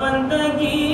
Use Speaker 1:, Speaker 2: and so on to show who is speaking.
Speaker 1: बंदगी